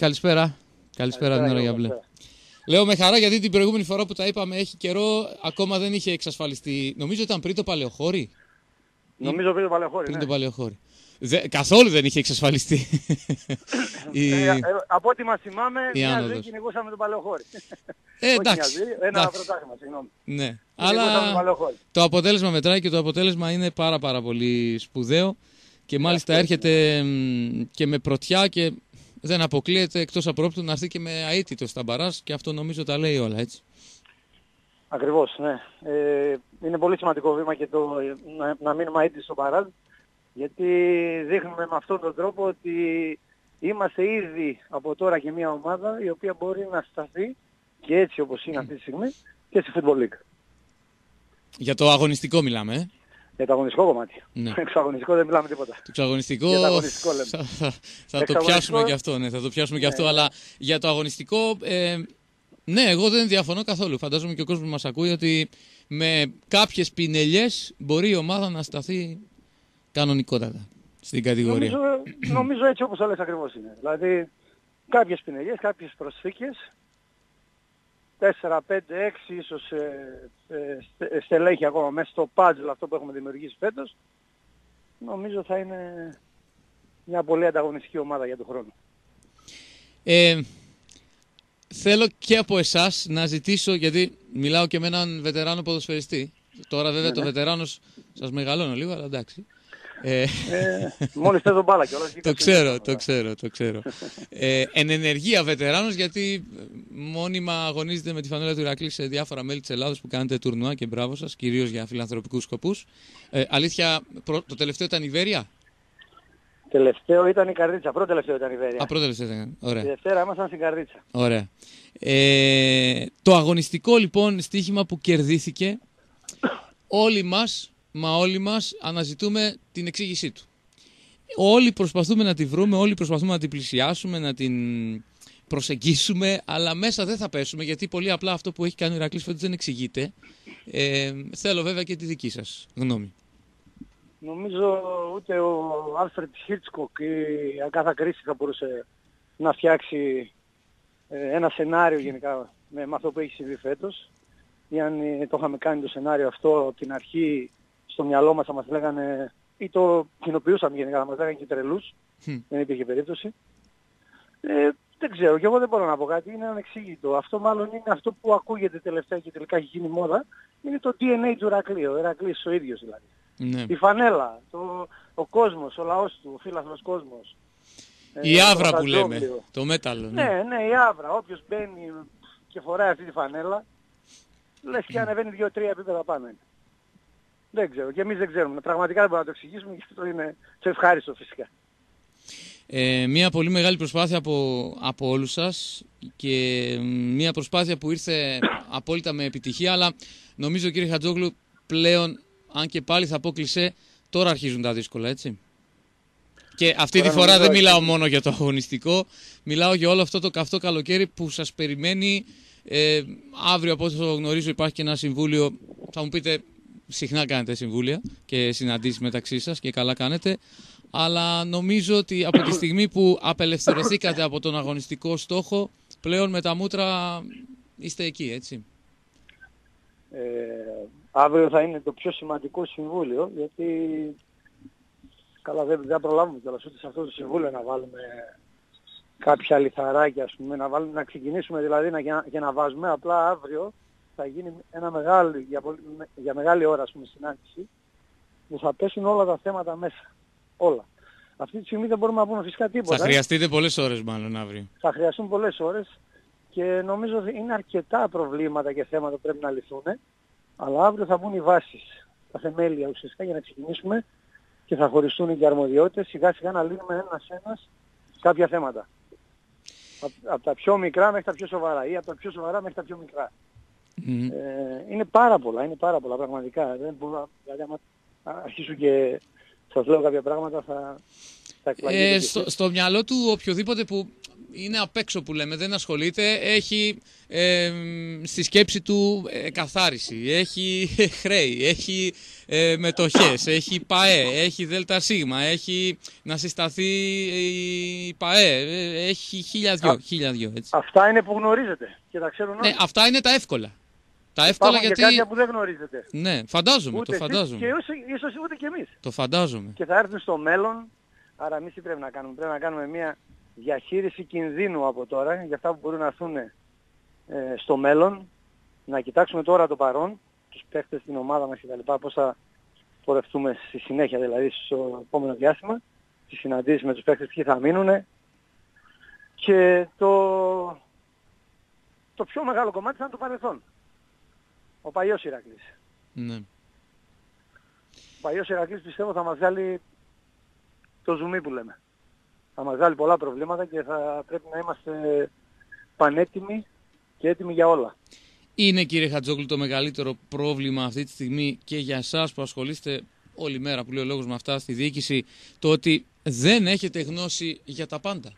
Καλησπέρα. Καλησπέρα, Νόρα Γιαμπλέ. Λέω με χαρά γιατί την προηγούμενη φορά που τα είπαμε έχει καιρό, ακόμα δεν είχε εξασφαλιστεί. Νομίζω ήταν πριν το Παλαιοχώρι. Νομίζω πριν το Παλαιοχώρι. Πριν ναι. το Παλαιοχώρι. Δε, καθόλου δεν είχε εξασφαλιστεί. η... ε, ε, από ό,τι μας θυμάμαι, η μια άνοδος. ζωή κυνηγούσαμε τον Παλαιοχώρι. Ε, Όχι εντάξει. μια ζωή, ένα εντάξει. πρωτάθλημα, συγγνώμη. Ναι. Κυνηγούσαμε τον Αλλά Παλαιοχώρι. το αποτέλεσμα μετράει και το αποτέλεσμα είναι πάρα πάρα πολύ σπουδαίο και μάλιστα έρχεται μ, και με πρωτιά και δεν αποκλείεται εκτός απρόπτου να έρθει και με αίτητο στα μπαράς και αυτό νομίζω τα λέει όλα έτσι. Ακριβώς, ναι. Ε, είναι πολύ σημαντικό βήμα και το ε, να, να μείνουμε έτοιμοι στο παράζ, γιατί δείχνουμε με αυτόν τον τρόπο ότι είμαστε ήδη από τώρα και μια ομάδα η οποία μπορεί να σταθεί και έτσι όπως είναι αυτή τη στιγμή και στη Football League. Για το αγωνιστικό μιλάμε, ε. Για το αγωνιστικό κομμάτι. Ναι. Εξαγωνιστικό δεν μιλάμε τίποτα. Το εξαγωνιστικό, Για το αγωνιστικό λέμε. θα, θα- θα το Εξαγωνιστικό- πιάσουμε και αυτό, ναι, θα το πιάσουμε και αυτό, Ναι. αλλά για το αγωνιστικό, ε, ναι, εγώ δεν διαφωνώ καθόλου. Φαντάζομαι και ο κόσμος που μας ακούει ότι με κάποιες πινελιές μπορεί η ομάδα να σταθεί κανονικότατα στην κατηγορία. Νομίζω, νομίζω έτσι όπως το λες ακριβώς είναι. Δηλαδή κάποιες πινελιές, κάποιες προσθήκες, 4, 5, 6 ίσως ε, ε, στε- στελέχη ακόμα μέσα στο puzzle αυτό που έχουμε δημιουργήσει φέτος, νομίζω θα είναι μια πολύ ανταγωνιστική ομάδα για τον χρόνο. Ε, θέλω και από εσάς να ζητήσω, γιατί μιλάω και με έναν βετεράνο ποδοσφαιριστή. Τώρα βέβαια Ναι, το ναι. βετεράνος σας μεγαλώνω λίγο, αλλά εντάξει. Ε, Ε, μόλις παίζω μπάλα κιόλας. το ξέρω, το ξέρω, το ξέρω. ε, εν ενεργεία βετεράνος γιατί ε, μόνιμα αγωνίζετε με τη φανέλα του Ηρακλή σε διάφορα μέλη της Ελλάδας που κάνετε τουρνουά και μπράβο σας, κυρίως για φιλανθρωπικούς σκοπούς. Ε, αλήθεια, προ- το τελευταίο ήταν η Βέρεια; Τελευταίο ήταν η Καρδίτσα, πρώτο τελευταίο ήταν η Βέρεια. Α, πρώτο τελευταίο ήταν. Ωραία. Τη Δευτέρα ήμασταν στην Καρδίτσα. Ωραία. Ε, το αγωνιστικό λοιπόν στοίχημα που κερδίθηκε, όλοι μας, μα όλοι μας αναζητούμε την εξήγησή του. Όλοι προσπαθούμε να τη βρούμε, όλοι προσπαθούμε να την πλησιάσουμε, να την προσεγγίσουμε, αλλά μέσα δεν θα πέσουμε γιατί πολύ απλά αυτό που έχει κάνει ο Ηρακλής φέτος δεν εξηγείται. Ε, θέλω βέβαια και τη δική σας γνώμη. Νομίζω ούτε ο Άλφρετ Χίτσκοκ ή η Αγκάθα Κρίση θα μπορούσε να φτιάξει ε, ένα σενάριο γενικά με, με αυτό που έχει συμβεί φέτος. Ή αν ε, το είχαμε κάνει το σενάριο αυτό από την αρχή στο μυαλό μας θα μας λέγανε ή το κοινοποιούσαμε γενικά θα μας λέγανε και τρελούς. Χμ. Δεν υπήρχε περίπτωση. Ε, δεν ξέρω, και εγώ δεν μπορώ να πω κάτι, είναι ανεξήγητο. Αυτό μάλλον είναι αυτό που ακούγεται τελευταία και τελικά έχει γίνει μόδα. Είναι το DNA του Ηρακλείου, ο Ηρακλής ο ίδιος δηλαδή. Ναι. Η φανέλα, το, ο κόσμος, ο λαός του, ο φίλαθλος κόσμος. Η Ε, άβρα το που λέμε, Παπαζόγλιο. το μέταλλο. Ναι. Ναι, ναι, η άβρα. Όποιος μπαίνει και φοράει αυτή τη φανέλα, λες και ανεβαίνει δύο-τρία επίπεδα πάνω. είναι. Δεν ξέρω. Και εμείς δεν ξέρουμε. Πραγματικά δεν μπορούμε να το εξηγήσουμε και αυτό είναι το ευχάριστο φυσικά. Ε, μια πολύ μεγάλη προσπάθεια από, από όλους σας και μια προσπάθεια που ήρθε απόλυτα με επιτυχία αλλά νομίζω κύριε Χατζόγλου πλέον αν και πάλι θα πω κλεισέ τώρα αρχίζουν τα δύσκολα έτσι. Και αυτή Τώρα τη φορά νομίζω δεν μιλάω αρχίζει. μόνο για το αγωνιστικό, μιλάω για όλο αυτό το καυτό καλοκαίρι που σας περιμένει. Ε, αύριο από όσο γνωρίζω υπάρχει και ένα συμβούλιο, θα μου πείτε συχνά κάνετε συμβούλια και συναντήσεις μεταξύ σας και καλά κάνετε. Αλλά νομίζω ότι από τη στιγμή που απελευθερωθήκατε από τον αγωνιστικό στόχο, πλέον με τα μούτρα είστε εκεί, έτσι. Ε, αύριο θα είναι το πιο σημαντικό συμβούλιο γιατί καλά δεν, δεν θα προλάβουμε κιόλας ούτε σε αυτό το συμβούλιο να βάλουμε κάποια λιθαράκια ας πούμε, να, βάλουμε, να ξεκινήσουμε δηλαδή να, για, για να βάζουμε απλά αύριο θα γίνει ένα μεγάλη, για, πολύ- για μεγάλη ώρα ας πούμε, συνάντηση που θα πέσουν όλα τα θέματα μέσα. Όλα. Αυτή τη στιγμή δεν μπορούμε να πούμε φυσικά τίποτα. Θα χρειαστείτε πολλές ώρες μάλλον αύριο. θα χρειαστούν πολλές ώρες και νομίζω ότι είναι αρκετά προβλήματα και θέματα που πρέπει να λυθούν. Αλλά αύριο θα μπουν οι βάσεις, τα θεμέλια ουσιαστικά για να ξεκινήσουμε και θα χωριστούν και αρμοδιότητες σιγά σιγά να λύνουμε ένας ένας κάποια θέματα. Από, από τα πιο μικρά μέχρι τα πιο σοβαρά ή από τα πιο σοβαρά μέχρι τα πιο μικρά. Μμμ. Ε, είναι πάρα πολλά, είναι πάρα πολλά πραγματικά. Δεν μπορώ, να- δηλαδή άμα αρχίσουν και σας λέω κάποια πράγματα θα, θα εκπλαγείτε Ε, κι στο, εσείς. στο μυαλό του οποιοδήποτε που είναι απ' έξω που λέμε, δεν ασχολείται, έχει ε, στη σκέψη του ε, καθάριση, έχει χρέη, έχει ε, μετοχές, έχει ΠΑΕ, έχει ΔΣ, έχει να συσταθεί η ΠΑΕ, ε, έχει χίλια δυο, χίλια δυο έτσι. Αυτά είναι που γνωρίζετε και τα ξέρουν όλοι. Ναι, αυτά είναι τα εύκολα. Τα εύκολα Υπάρχουν γιατί... και κάποια που δεν γνωρίζετε. Ναι, φαντάζομαι, Ούτε το εσείς φαντάζομαι. Και ίσως, ίσως ούτε και εμείς. Το φαντάζομαι. Και θα έρθουν στο μέλλον, άρα εμείς τι πρέπει να κάνουμε; Πρέπει να κάνουμε μια διαχείριση κινδύνου από τώρα για αυτά που μπορούν να έρθουν ε, στο μέλλον. Να κοιτάξουμε τώρα το παρόν, τους παίχτες στην ομάδα μας κτλ. Πώς θα πορευτούμε στη συνέχεια δηλαδή στο επόμενο διάστημα. Στις συναντήσεις με τους παίχτες ποιοι θα μείνουν. Και το, το πιο μεγάλο κομμάτι θα είναι το παρελθόν. Ο παλιός Ηρακλής. Ναι. Ο παλιός Ηρακλής πιστεύω θα μας βγάλει το ζουμί που λέμε. Θα μας βγάλει πολλά προβλήματα και θα πρέπει να είμαστε πανέτοιμοι και έτοιμοι για όλα. Είναι κύριε Χατζόγλου το μεγαλύτερο πρόβλημα αυτή τη στιγμή και για εσάς που ασχολείστε όλη μέρα που λέει ο λόγος με αυτά στη διοίκηση το ότι δεν έχετε γνώση για τα πάντα.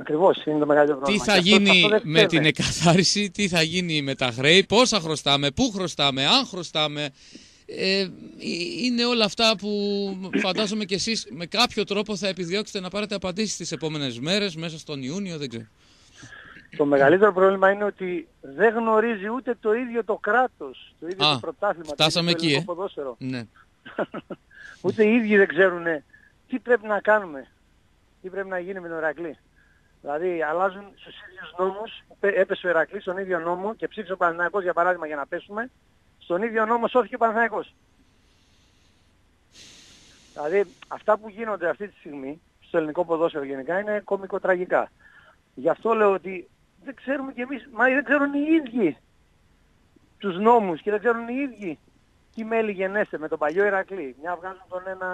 Ακριβώς είναι το μεγαλύτερο Τι πρόβλημα. θα Και αυτό- γίνει αυτό δεν με φταίμε. την εκαθάριση, τι θα γίνει με τα χρέη, πόσα χρωστάμε, πού χρωστάμε, αν χρωστάμε. Ε, ε, είναι όλα αυτά που φαντάζομαι και εσείς με κάποιο τρόπο θα επιδιώξετε να πάρετε απαντήσεις τις επόμενες μέρες, μέσα στον Ιούνιο, δεν ξέρω. Το μεγαλύτερο πρόβλημα είναι ότι δεν γνωρίζει ούτε το ίδιο το κράτος, το ίδιο Α, το πρωτάθλημα, το φτάσαμε ίδιο το εκεί, ελληνικό ε. ποδόσφαιρο. Ναι. ούτε οι ίδιοι δεν ξέρουν τι πρέπει να κάνουμε, τι πρέπει να γίνει με τον Ηρακλή. Δηλαδή αλλάζουν στους ίδιους νόμους, Πέ- έπεσε ο Ηρακλής στον ίδιο νόμο και ψήφισε ο Παναθηναϊκός για παράδειγμα για να πέσουμε, στον ίδιο νόμο σώθηκε ο Παναθηναϊκός. Δηλαδή αυτά που γίνονται αυτή τη στιγμή στο ελληνικό ποδόσφαιρο γενικά είναι κομικοτραγικά. Γι' αυτό λέω ότι δεν ξέρουμε κι εμείς, μα δεν ξέρουν οι ίδιοι τους νόμους και δεν ξέρουν οι ίδιοι τι μέλη γενέστε με τον παλιό Ηρακλή. Μια βγάζουν τον ένα,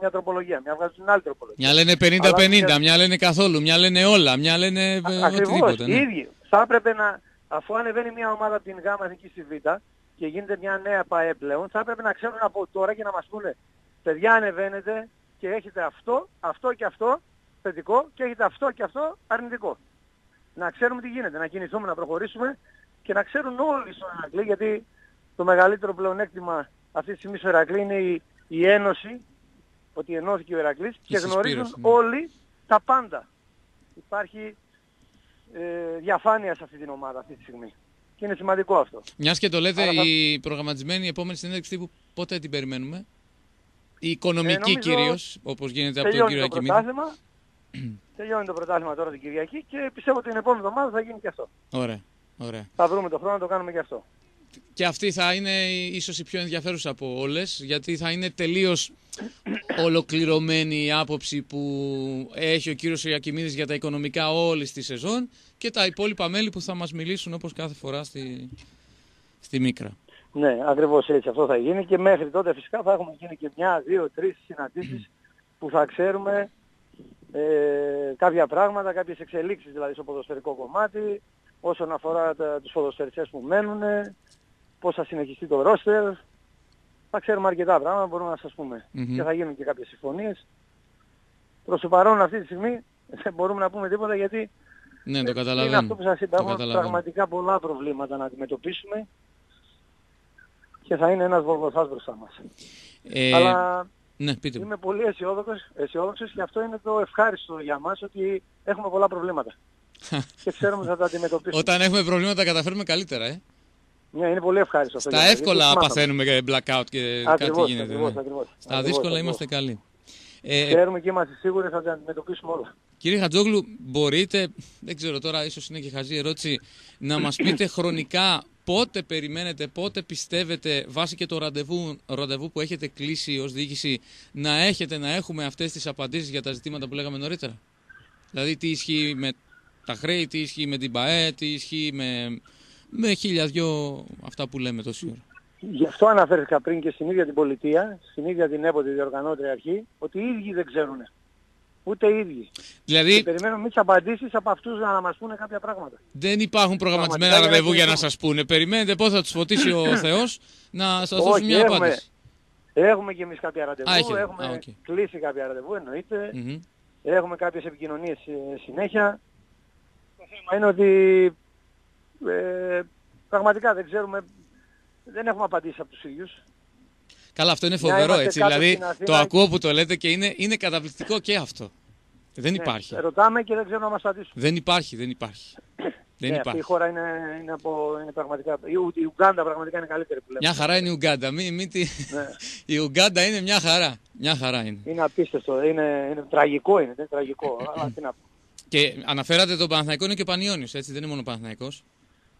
μια τροπολογία, μια βγάζουν την άλλη τροπολογία. Μια λένε 50-50, Αλλά- μια λένε καθόλου, μια λένε όλα, μια λένε ε, Ακριβώς, οτιδήποτε. οι Ναι. ίδιοι. Θα έπρεπε να, αφού ανεβαίνει μια ομάδα από την ΓΑΜΑ Εθνική στη Β και γίνεται μια νέα ΠΑΕ πλέον, θα έπρεπε να ξέρουν από τώρα και να μας πούνε παιδιά ανεβαίνετε και έχετε αυτό, αυτό και αυτό θετικό και έχετε αυτό και αυτό αρνητικό. Να ξέρουμε τι γίνεται, να κινηθούμε, να προχωρήσουμε και να ξέρουν όλοι στον Ηρακλή γιατί το μεγαλύτερο πλεονέκτημα αυτή τη στιγμή στο Ηρακλή είναι η, η ένωση, ότι ενώθηκε ο Ηρακλής και συσπήρωση, γνωρίζουν ναι. όλοι τα πάντα. Υπάρχει ε, διαφάνεια σε αυτή την ομάδα αυτή τη στιγμή. Και είναι σημαντικό αυτό. Μιας και το λέτε, Άρα θα- η προγραμματισμένη επόμενη συνέντευξη τύπου πότε την περιμένουμε; Η οικονομική Ε, νομίζω κυρίως, όπως γίνεται από τον Τελειώνει κύριο το Ακημίδη. πρωτάθλημα. Τελειώνει το πρωτάθλημα τώρα την Κυριακή και πιστεύω ότι την επόμενη εβδομάδα θα γίνει και αυτό. Ωραία, ωραία. Θα βρούμε το χρόνο να το κάνουμε και αυτό. Και αυτή θα είναι ίσως η πιο ενδιαφέρουσα από όλες, γιατί θα είναι τελείως ολοκληρωμένη η άποψη που έχει ο κύριος Ιακημίδης για τα οικονομικά όλης τη σεζόν και τα υπόλοιπα μέλη που θα μας μιλήσουν όπως κάθε φορά στη, στη Μίκρα. Ναι, ακριβώς έτσι αυτό θα γίνει και μέχρι τότε φυσικά θα έχουμε γίνει και μια, δύο, τρεις συναντήσεις που θα ξέρουμε ε, κάποια πράγματα, κάποιες εξελίξεις δηλαδή στο ποδοσφαιρικό κομμάτι όσον αφορά τα, τους ποδοσφαιριστές που μένουν, πώς θα συνεχιστεί το ρόστερ. Θα ξέρουμε αρκετά πράγματα, μπορούμε να σας πούμε. Μμμ. Και θα γίνουν και κάποιες συμφωνίες. Προς το παρόν αυτή τη στιγμή δεν μπορούμε να πούμε τίποτα γιατί Ναι, το είναι καταλαβαίνω. αυτό που σας είπα. Το Έχουμε καταλαβαίνω. πραγματικά πολλά προβλήματα να αντιμετωπίσουμε και θα είναι ένας βολγοθάς μπροστά μας. Ε, Αλλά Ναι, πείτε μου. είμαι πολύ αισιόδοξος, αισιόδοξος και αυτό είναι το ευχάριστο για μας ότι έχουμε πολλά προβλήματα. και ξέρουμε ότι θα τα αντιμετωπίσουμε. Όταν έχουμε προβλήματα καταφέρουμε καλύτερα, ε. Ναι, είναι πολύ ευχάριστο αυτό. Στα για μας, γιατί εύκολα θυμάμαι. παθαίνουμε και blackout και κάτι Ακριβώς, γίνεται. ακριβώς, ναι. ακριβώς. Στα Ακριβώς, δύσκολα ακριβώς. είμαστε καλοί. Ε, Ξέρουμε και είμαστε σίγουροι θα τα αντιμετωπίσουμε όλα. Κύριε Χατζόγλου, μπορείτε, δεν ξέρω τώρα, ίσως είναι και χαζή ερώτηση, να μας πείτε χρονικά πότε περιμένετε, πότε πιστεύετε, βάσει και το ραντεβού, ραντεβού που έχετε κλείσει ως διοίκηση, να έχετε, να έχουμε αυτές τις απαντήσεις για τα ζητήματα που λέγαμε νωρίτερα; Δηλαδή, τι ισχύει με τα χρέη, τι ισχύει με την ΠαΕ, τι ισχύει με, με χίλια δυο αυτά που λέμε τόση ώρα. Γι' αυτό αναφέρθηκα πριν και στην ίδια την πολιτεία, στην ίδια την ΕΠΟ, τη διοργανώτρια αρχή, ότι οι ίδιοι δεν ξέρουν. Ούτε οι ίδιοι. Και Δηλαδή, περιμένουμε εμείς απαντήσεις από αυτούς να μας πούνε κάποια πράγματα. δεν υπάρχουν προγραμματισμένα Πραγματικά για να ραντεβού για να κινηθούμε. σας πούνε. Περιμένετε πώς θα τους φωτίσει ο Θεός να σας Όχι, δώσουν μια έχουμε- απάντηση. Έχουμε και εμείς κάποια ραντεβού, Α, έχετε. έχουμε Α, οκ. κλείσει κάποια ραντεβού, εννοείται. Μμμ. Έχουμε κάποιες επικοινωνίες ε, συνέχεια. θέμα είναι ότι ε, πραγματικά δεν ξέρουμε, δεν έχουμε απαντήσει από τους ίδιους. Καλά, αυτό είναι Μια φοβερό είμαστε έτσι. κάτω Δηλαδή, στην Αθήνα το ακούω που το λέτε και είναι, είναι καταπληκτικό και αυτό. Δεν Ναι, υπάρχει. ρωτάμε και δεν ξέρουμε να μας απαντήσουν. Δεν υπάρχει, δεν υπάρχει. δεν ναι, αυτή η υπάρχει. χώρα είναι, είναι, από, είναι πραγματικά... Η, Ου- η Ουγγάντα πραγματικά είναι καλύτερη που λέμε. Μια χαρά είναι η Ουγγάντα. Μη, μη τη... Ναι. η Ουγγάντα είναι μια χαρά. Μια χαρά είναι. Είναι απίστευτο, είναι, είναι τραγικό είναι, είναι τραγικό. Αλλά τι να πω. Και αναφέρατε τον Παναθηναϊκό είναι και ο Πανιόνιος, έτσι, δεν είναι μόνο ο Παναθηναϊκός.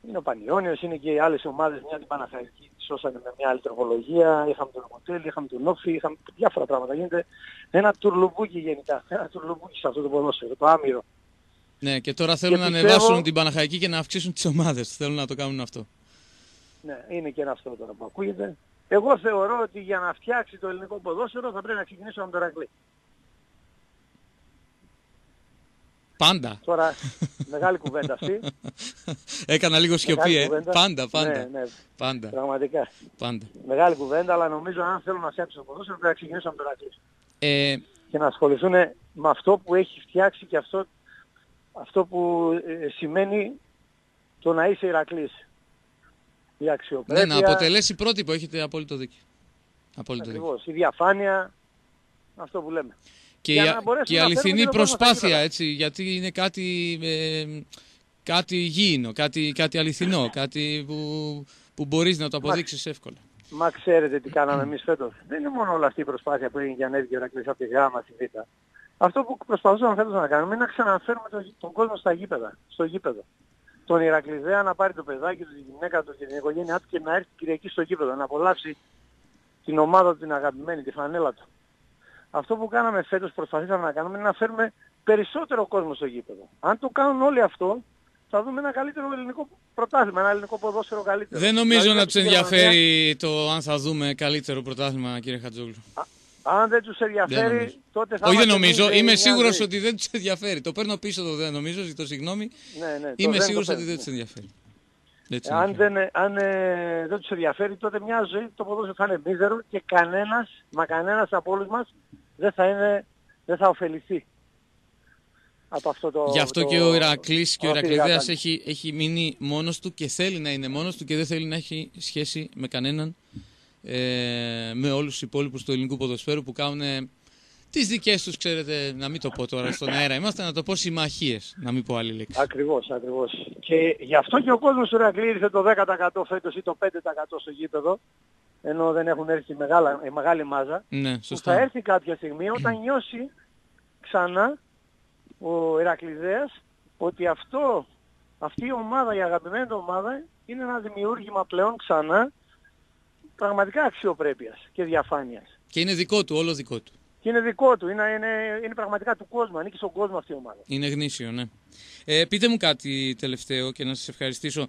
Είναι ο Πανιόνιος, είναι και οι άλλες ομάδες, μια την Παναθαϊκή, της σώσανε με μια άλλη τροπολογία, είχαμε τον Μοντέλ, είχαμε τον Όφη, είχαμε διάφορα πράγματα. Γίνεται ένα τουρλουμπούκι γενικά, ένα τουρλουμπούκι σε αυτό το ποδόσφαιρο, το άμυρο. Ναι, και τώρα θέλουν Και να πιστεύω- ανεβάσουν την Παναχαϊκή και να αυξήσουν τις ομάδες. Θέλουν να το κάνουν αυτό. Ναι, είναι και ένα αυτό τώρα που ακούγεται. Εγώ θεωρώ ότι για να φτιάξει το ελληνικό ποδόσφαιρο θα πρέπει να ξεκινήσουμε με τον Ρακλή. Πάντα. Τώρα, μεγάλη κουβέντα αυτή. Έκανα λίγο σιωπή, Μεγάλη ε. κουβέντα. Πάντα, πάντα. Ναι, ναι, Πάντα, πραγματικά. πάντα. Μεγάλη κουβέντα, αλλά νομίζω αν θέλουν να φτιάξουν το ποδόσφαιρο πρέπει να ξεκινήσουμε με τον Ρακλής. Ε, και να ασχοληθούν με αυτό που έχει φτιάξει και αυτό, αυτό που ε, σημαίνει το να είσαι Ηρακλής. Η ναι, αξιοπρέπεια, να αποτελέσει πρότυπο, έχετε απόλυτο δίκιο. Απόλυτο δίκιο. ακριβώς, η διαφάνεια, αυτό που λέμε. Και, για η, να μπορέσουμε και η να φέρουμε αληθινή και τον κόσμο στα προσπάθεια, γήπεδα. έτσι, γιατί είναι κάτι, ε, κάτι γήινο, κάτι, κάτι αληθινό, κάτι που, που μπορείς να το αποδείξεις εύκολα. Μα ξέρετε τι κάναμε εμείς φέτος. Δεν είναι μόνο όλη αυτή η προσπάθεια που έγινε για να έρθει ο Ηρακλής από τη γάμα στη Β. Αυτό που προσπαθούσαμε φέτος να κάνουμε είναι να ξαναφέρουμε τον, τον κόσμο στα γήπεδα, στο γήπεδο. Τον Ηρακλειδέα να πάρει το παιδάκι του, τη γυναίκα του και την οικογένειά του και να έρθει Κυριακή στο γήπεδο, να απολαύσει την ομάδα του την αγαπημένη, τη φανέλα του. Αυτό που κάναμε φέτος, προσπαθήσαμε να κάνουμε, είναι να φέρουμε περισσότερο κόσμο στο γήπεδο. Αν το κάνουν όλοι αυτό, θα δούμε ένα καλύτερο ελληνικό πρωτάθλημα, ένα ελληνικό ποδόσφαιρο καλύτερο. Δεν νομίζω Δηλαδή, να τους στη Γερμανία, ενδιαφέρει το αν θα δούμε καλύτερο πρωτάθλημα, κύριε Χατζόγλου. Αν δεν τους Δεν ενδιαφέρει, νομίζω. τότε θα Όχι, δεν είμαστε νομίζω. εμείς, Είμαι ε, σίγουρος μια ότι δεν τους ενδιαφέρει. Το παίρνω πίσω το δεν νομίζω, ζητώ συγγνώμη. Ναι, ναι, το Είμαι δεν το σίγουρος ότι παίρνω. δεν τους ενδιαφέρει. Δεν τους Αν, ενδιαφέρει. δεν, αν ε, δεν τους ενδιαφέρει, τότε μια ζωή το ποδόσφαιρο θα είναι μίζερο και κανένας, μα κανένας από όλους μας δεν θα, είναι, δεν θα ωφεληθεί από αυτό το... Γι' αυτό το- και ο Ηρακλής και ο αυτή η Ηρακλειδέας γάτα. έχει, έχει μείνει μόνος του και θέλει να είναι μόνος του και δεν θέλει να έχει σχέση με κανέναν ε, με όλους τους υπόλοιπους του ελληνικού ποδοσφαίρου που κάνουν ε, τις δικές τους, ξέρετε, να μην το πω τώρα στον αέρα είμαστε, να το πω συμμαχίες, να μην πω άλλη λέξη. Ακριβώς, ακριβώς. Και γι' αυτό και ο κόσμος του Ηρακλή ήρθε το 10% φέτος ή το 5% στο γήπεδο, ενώ δεν έχουν έρθει μεγάλα, η μεγάλη μάζα. Ναι, που θα σωστά. έρθει κάποια στιγμή όταν νιώσει ξανά ο Ηρακλειδέας ότι αυτό, αυτή η ομάδα, η αγαπημένη του ομάδα είναι ένα δημιούργημα πλέον ξανά πραγματικά αξιοπρέπειας και διαφάνειας. Και είναι δικό του, όλο δικό του. Και είναι δικό του, είναι, είναι, είναι πραγματικά του κόσμου, ανήκει στον κόσμο αυτή η ομάδα. Είναι γνήσιο, ναι. Ε, πείτε μου κάτι τελευταίο και να σας ευχαριστήσω.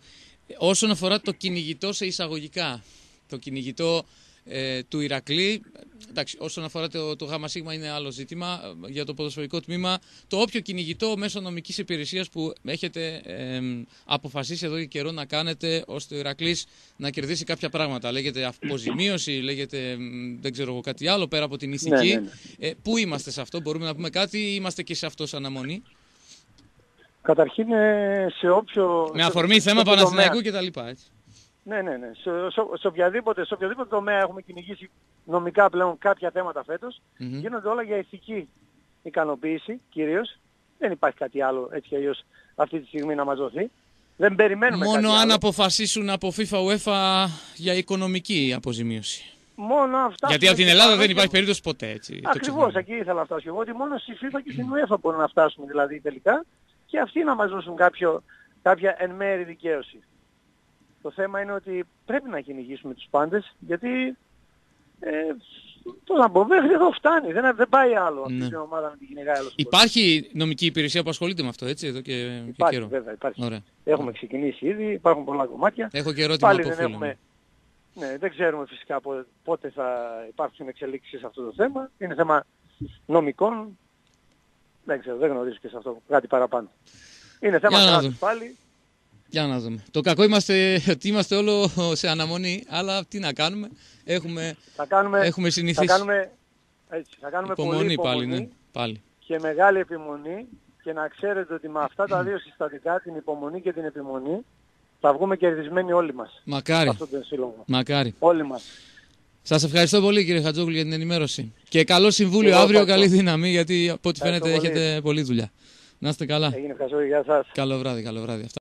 Ε, Όσον αφορά το κυνηγητό σε εισαγωγικά, το κυνηγητό ε, του Ηρακλή, εντάξει, όσον αφορά το, το ΓΣ είναι άλλο ζήτημα, ε, για το ποδοσφαιρικό τμήμα, το όποιο κυνηγητό μέσω νομικής υπηρεσίας που έχετε ε, αποφασίσει εδώ και καιρό να κάνετε, ώστε ο Ηρακλής να κερδίσει κάποια πράγματα. Λέγεται αποζημίωση, λέγεται μ, δεν ξέρω εγώ κάτι άλλο, πέρα από την ηθική. Ναι, ναι, ναι. Ε, πού είμαστε σε αυτό, μπορούμε να πούμε κάτι ή είμαστε και σε αυτό σαν αναμονή. Καταρχήν ε, σε όποιο... Με σε- αφορμή σε θέμα όποιο Παναθηναϊκού τομέα- και τα λοιπά, έτσι. Ναι, ναι, ναι. Σε, σε, σε, οποιαδήποτε, σε οποιοδήποτε τομέα έχουμε κυνηγήσει νομικά πλέον κάποια θέματα φέτος, Μμμ. γίνονται όλα για ηθική ικανοποίηση κυρίως. Δεν υπάρχει κάτι άλλο έτσι κι αλλιώς αυτή τη στιγμή να μας δοθεί. Δεν περιμένουμε Μόνο κάτι αν άλλο. αποφασίσουν από FIFA UEFA για οικονομική αποζημίωση. Μόνο αυτά Γιατί που από την έχει Ελλάδα πάνω δεν και- υπάρχει περίπτωση ποτέ, έτσι. το Ακριβώς, ξεχνάμε. εκεί ήθελα να φτάσω εγώ, ότι μόνο στη FIFA και στην UEFA μπορούμε να φτάσουμε δηλαδή τελικά και αυτοί να μας δώσουν κάποιο, κάποια εν μέρη δικαίωση. Το θέμα είναι ότι πρέπει να κυνηγήσουμε τους πάντες, γιατί ε, το να πω, μέχρι εδώ φτάνει, δεν, δεν πάει άλλο αυτή Ναι. την ομάδα να την κυνηγάει άλλος κόσμος. Υπάρχει νομική υπηρεσία που ασχολείται με αυτό, έτσι, εδώ και, και Υπάρχει, καιρό. βέβαια, υπάρχει. Ωραία. Έχουμε ξεκινήσει ήδη, υπάρχουν πολλά κομμάτια. Έχω και ερώτημα Πάλι από δεν φίλο έχουμε, μου. ναι, δεν ξέρουμε φυσικά πο- πότε θα υπάρξουν εξελίξεις σε αυτό το θέμα. Είναι θέμα νομικών. Δεν ξέρω, δεν γνωρίζω και σε αυτό κάτι παραπάνω. Είναι θέμα Για να κράτους δούμε. πάλι. Για να δούμε. Το κακό είμαστε ότι είμαστε όλο σε αναμονή, αλλά τι να κάνουμε. Έχουμε, Θα κάνουμε, έχουμε θα συνηθίσει. κάνουμε, έτσι, θα κάνουμε πολύ υπομονή υπομονή πάλι, ναι. Πάλι. και μεγάλη επιμονή και να ξέρετε ότι με αυτά τα δύο συστατικά, την υπομονή και την επιμονή, θα βγούμε κερδισμένοι όλοι μας. Μακάρι. Αυτό τον σύλλογο. Μακάρι. Όλοι μας. Σας ευχαριστώ πολύ κύριε Χατζόγλου για την ενημέρωση. Και καλό συμβούλιο Εγώ αύριο, ευχαριστώ. καλή δύναμη, γιατί από ό,τι φαίνεται Ευχαριστώ πολύ. έχετε πολλή δουλειά. Να είστε καλά. Έγινε ευχαριστώ. Γεια σας. Καλό βράδυ, καλό βράδυ. Αυτά.